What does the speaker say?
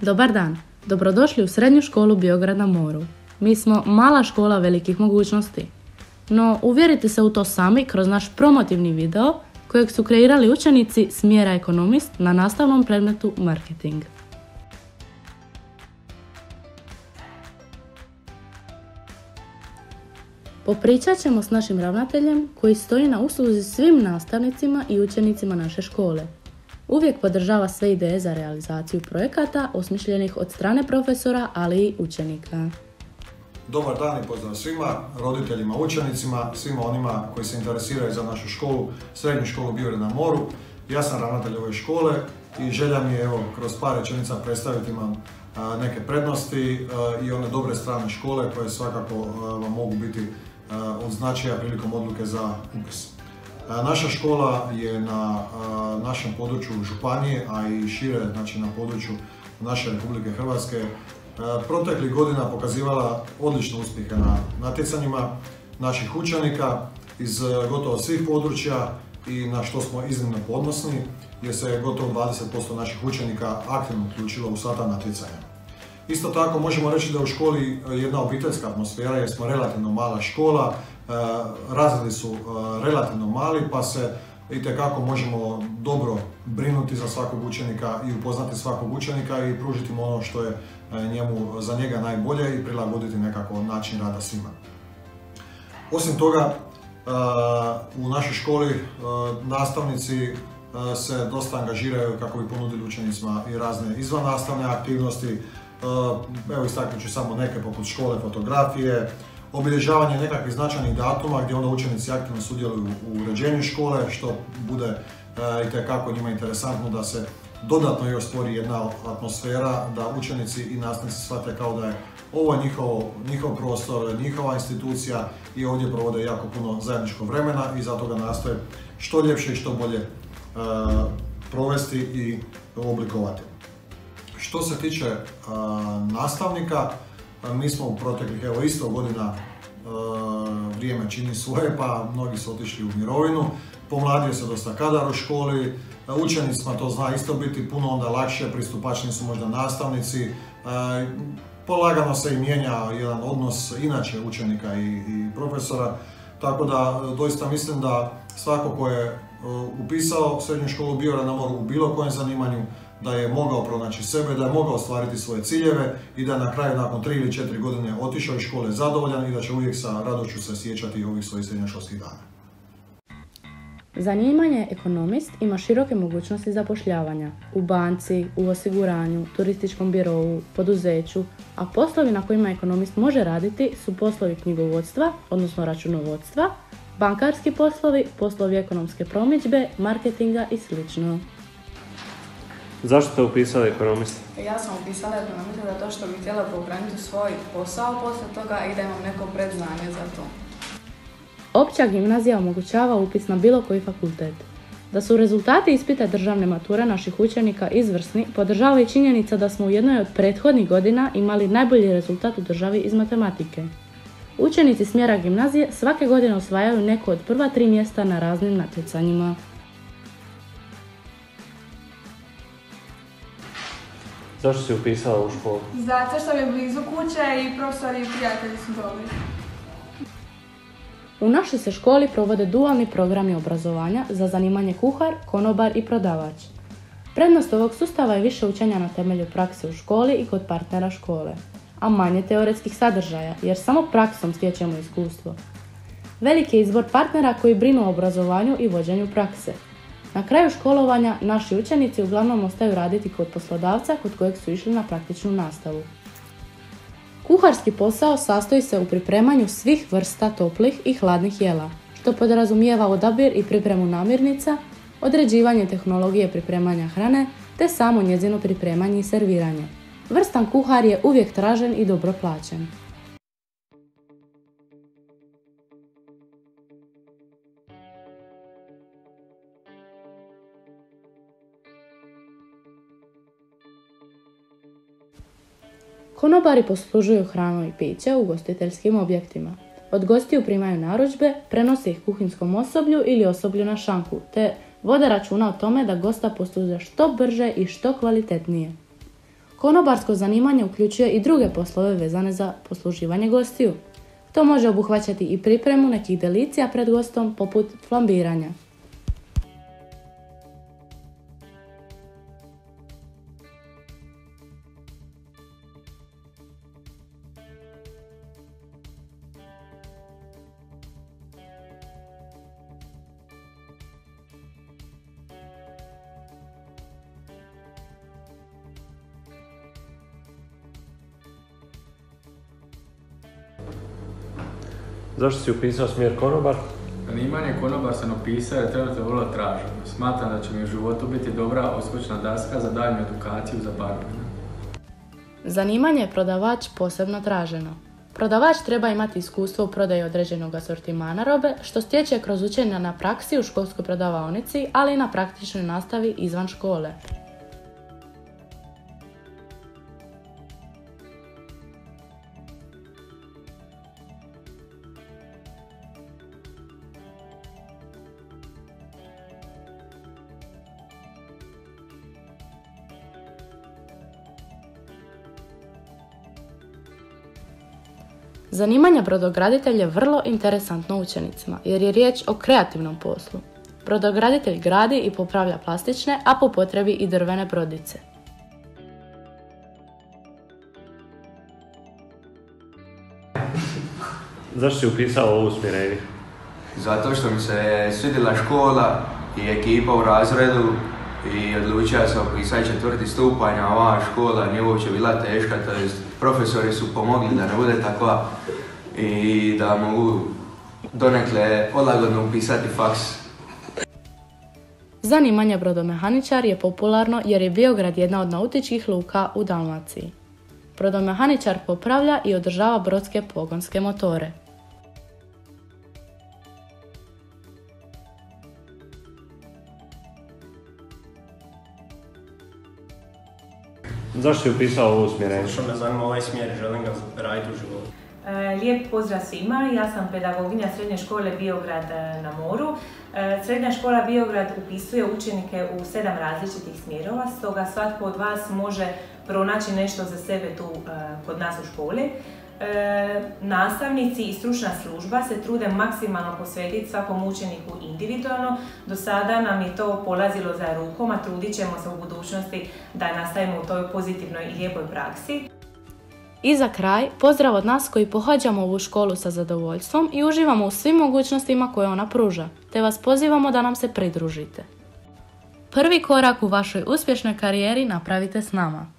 Dobar dan, dobrodošli u srednju školu Biograd na moru. Mi smo mala škola velikih mogućnosti. No, uvjerite se u to sami kroz naš promotivni video kojeg su kreirali učenici smjera ekonomist na nastavnom predmetu marketing. Popričat ćemo s našim ravnateljem koji stoji na usluzi svim nastavnicima i učenicima naše škole. Uvijek podržava sve ideje za realizaciju projekata osmišljenih od strane profesora, ali i učenika. Dobar dan i pozdrav svima, roditeljima, učenicima, svima onima koji se interesiraju za našu školu, srednju školu Biore na moru. Ja sam ravnatelj ove škole i želja mi je evo, kroz par rečenica predstaviti vam neke prednosti i one dobre strane škole koje svakako vam mogu biti od značaja prilikom odluke za upis. Naša škola je na našem području županije, a i šire, znači na području naše Republike Hrvatske, proteklih godina pokazivala odlične uspjehe na natjecanjima naših učenika iz gotovo svih područja i na što smo iznimno podnosni, jer se gotovo 20% naših učenika aktivno uključilo u sva ta natjecanja. Isto tako možemo reći da u školi jedna obiteljska atmosfera jer smo relativno mala škola, e, razredi su e, relativno mali pa se itekako možemo dobro brinuti za svakog učenika i upoznati svakog učenika i pružiti mu ono što je e, njemu, za njega najbolje i prilagoditi nekako način rada svima. Osim toga, u našoj školi nastavnici se dosta angažiraju kako bi ponudili učenicima i razne izvan nastavne aktivnosti, evo istaknut ću samo neke poput škole fotografije, obilježavanje nekakvih značajnih datuma gdje onda učenici aktivno sudjeluju u uređenju škole, što bude eh, i tekako njima interesantno da se dodatno još stvori jedna atmosfera da učenici i nastavnici shvate kao da je ovo njihov, njihov prostor, njihova institucija i ovdje provode jako puno zajedničkog vremena i zato ga nastoje što ljepše i što bolje eh, provesti i oblikovati. Što se tiče nastavnika, mi smo u proteklih evo isto godina vrijeme čini svoje, pa mnogi su otišli u mirovinu. Pomladio se dosta kadar u školi, učenicima to zna isto biti puno onda lakše, pristupačni su možda nastavnici. Polagano se i mijenja jedan odnos inače učenika i, i profesora, tako da doista mislim da svako ko je upisao srednju školu bio na moru u bilo kojem zanimanju, da je mogao pronaći sebe, da je mogao ostvariti svoje ciljeve i da na kraju nakon 3 ili 4 godine otišao iz škole zadovoljan i da će uvijek sa radošću se sjećati ovih svojih srednjoškolskih dana. Zanimanje ekonomist ima široke mogućnosti zapošljavanja u banci, u osiguranju, turističkom birovu, poduzeću, a poslovi na kojima ekonomist može raditi su poslovi knjigovodstva, odnosno računovodstva, bankarski poslovi, poslovi ekonomske promidžbe, marketinga i sl. Zašto ste upisali ekonomist? Ja sam upisala ekonomist zato što bih htjela pokrenuti svoj posao poslije toga i da imam neko predznanje za to. Opća gimnazija omogućava upis na bilo koji fakultet. Da su rezultati ispita državne mature naših učenika izvrsni, podržava i činjenica da smo u jednoj od prethodnih godina imali najbolji rezultat u državi iz matematike. Učenici smjera gimnazije svake godine osvajaju neko od prva tri mjesta na raznim natjecanjima. Zašto si upisala u školu? Zato što mi je blizu kuće i profesori i prijatelji su dobri. U našoj se školi provode dualni programi obrazovanja za zanimanje kuhar, konobar i prodavač. Prednost ovog sustava je više učenja na temelju prakse u školi i kod partnera škole, a manje teoretskih sadržaja, jer samo praksom stječemo iskustvo. Veliki je izbor partnera koji brinu o obrazovanju i vođenju prakse, na kraju školovanja naši učenici uglavnom ostaju raditi kod poslodavca kod kojeg su išli na praktičnu nastavu. Kuharski posao sastoji se u pripremanju svih vrsta toplih i hladnih jela, što podrazumijeva odabir i pripremu namirnica, određivanje tehnologije pripremanja hrane te samo njezino pripremanje i serviranje. Vrstan kuhar je uvijek tražen i dobro plaćen. Konobari poslužuju hranu i piće u gostiteljskim objektima. Od gostiju primaju narudžbe, prenose ih kuhinskom osoblju ili osoblju na šanku, te vode računa o tome da gosta posluže što brže i što kvalitetnije. Konobarsko zanimanje uključuje i druge poslove vezane za posluživanje gostiju. To može obuhvaćati i pripremu nekih delicija pred gostom poput flambiranja. Zašto si upisao smjer konobar? Zanimanje konobar sam upisao jer trenutno vrlo traženo. Smatram da će mi u životu biti dobra oskočna daska za daljnju edukaciju za barmena. Zanimanje je prodavač posebno traženo. Prodavač treba imati iskustvo u prodaji određenog asortimana robe, što stječe kroz učenja na praksi u školskoj prodavaonici, ali i na praktičnoj nastavi izvan škole. Zanimanje brodograditelj je vrlo interesantno učenicima jer je riječ o kreativnom poslu. Brodograditelj gradi i popravlja plastične, a po potrebi i drvene brodice. Zašto si upisao ovo usmjerenje? Zato što mi se svidjela škola i ekipa u razredu i odlučio sam upisati četvrti stupanj, a ova škola nije uopće bila teška, to jest profesori su pomogli da ne bude takva i da mogu donekle olagodno upisati faks. Zanimanje brodomehaničar je popularno jer je Biograd jedna od nautičkih luka u Dalmaciji. Brodomehaničar popravlja i održava brodske pogonske motore. Zašto si upisao ovo usmjerenje? Što me zanima ovaj smjer, želim ga raditi u životu. E, Lijep pozdrav svima, ja sam pedagoginja Srednje škole Biograd e, na moru. E, Srednja škola Biograd upisuje učenike u sedam različitih smjerova, stoga svatko od vas može pronaći nešto za sebe tu kod nas u školi. Nastavnici i stručna služba se trude maksimalno posvetiti svakom učeniku individualno. Do sada nam je to polazilo za rukom, a trudit ćemo se u budućnosti da nastavimo u toj pozitivnoj i lijepoj praksi. I za kraj, pozdrav od nas koji pohađamo ovu školu sa zadovoljstvom i uživamo u svim mogućnostima koje ona pruža, te vas pozivamo da nam se pridružite. Prvi korak u vašoj uspješnoj karijeri napravite s nama.